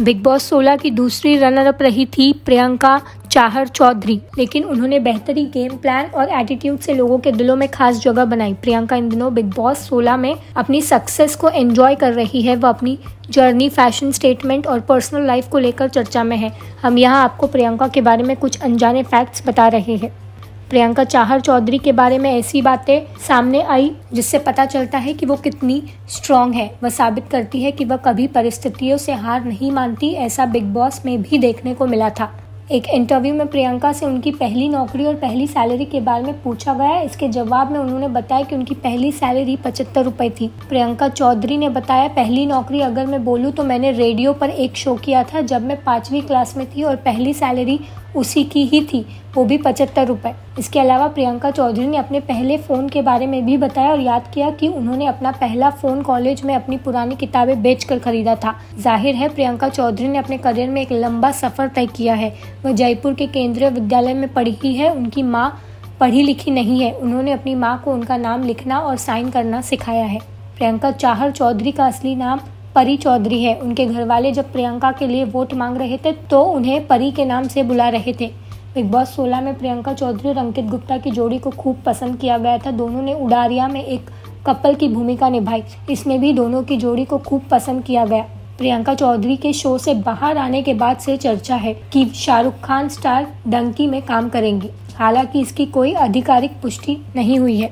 Big boss 16 की दूसरी runner up रही थी प्रियंका चाहर चौधरी। लेकिन उन्होंने बेहतरी गेम प्लान और एटीट्यूड से लोगों के दिलों में खास जगह बनाई। प्रियंका इन दिनों बिग बॉस 16 में अपनी सक्सेस को एंजॉय कर रही है। वह अपनी जर्नी फ़ैशन स्टेटमेंट और पर्सनल लाइफ को लेकर चर्चा में है। हम यहाँ आपको प्रियंका के बारे में कुछ अनजाने फैक्ट्स बता रहे हैं। प्रियंका चाहर चौधरी के बारे में ऐसी बातें सामने आई जिससे पता चलता है कि वो कितनी स्ट्रांग है। वह साबित करती है कि वह कभी परिस्थितियों से हार नहीं मानती, ऐसा बिग बॉस में भी देखने को मिला था। एक इंटरव्यू में प्रियंका से उनकी पहली नौकरी और पहली सैलरी के बारे में पूछा गया। इसके जवाब में उन्होंने बताया कि उनकी पहली सैलरी पचहत्तर रुपए थी। प्रियंका चौधरी ने बताया, पहली नौकरी अगर मैं बोलूँ तो मैंने रेडियो पर एक शो किया था जब मैं पांचवी क्लास में थी और पहली सैलरी उसी की ही थी। वो भी पचहत्तर रुपए। इसके अलावा प्रियंका चौधरी ने अपने पहले फ़ोन के बारे में भी बताया और याद किया कि उन्होंने अपना पहला फ़ोन कॉलेज में अपनी पुरानी किताबें बेचकर खरीदा था। ज़ाहिर है, प्रियंका चौधरी ने अपने करियर में एक लंबा सफ़र तय किया है। वह जयपुर के केंद्रीय विद्यालय में पढ़ी ही है। उनकी माँ पढ़ी लिखी नहीं है। उन्होंने अपनी माँ को उनका नाम लिखना और साइन करना सिखाया है। प्रियंका चाहर चौधरी का असली नाम परी चौधरी है। उनके घर वाले जब प्रियंका के लिए वोट मांग रहे थे तो उन्हें परी के नाम से बुला रहे थे। बिग बॉस 16 में प्रियंका चौधरी और अंकित गुप्ता की जोड़ी को खूब पसंद किया गया था। दोनों ने उडारिया में एक कपल की भूमिका निभाई। इसमें भी दोनों की जोड़ी को खूब पसंद किया गया। प्रियंका चौधरी के शो से बाहर आने के बाद से चर्चा है कि शाहरुख खान स्टार डंकी में काम करेंगी। हालाँकि इसकी कोई आधिकारिक पुष्टि नहीं हुई है।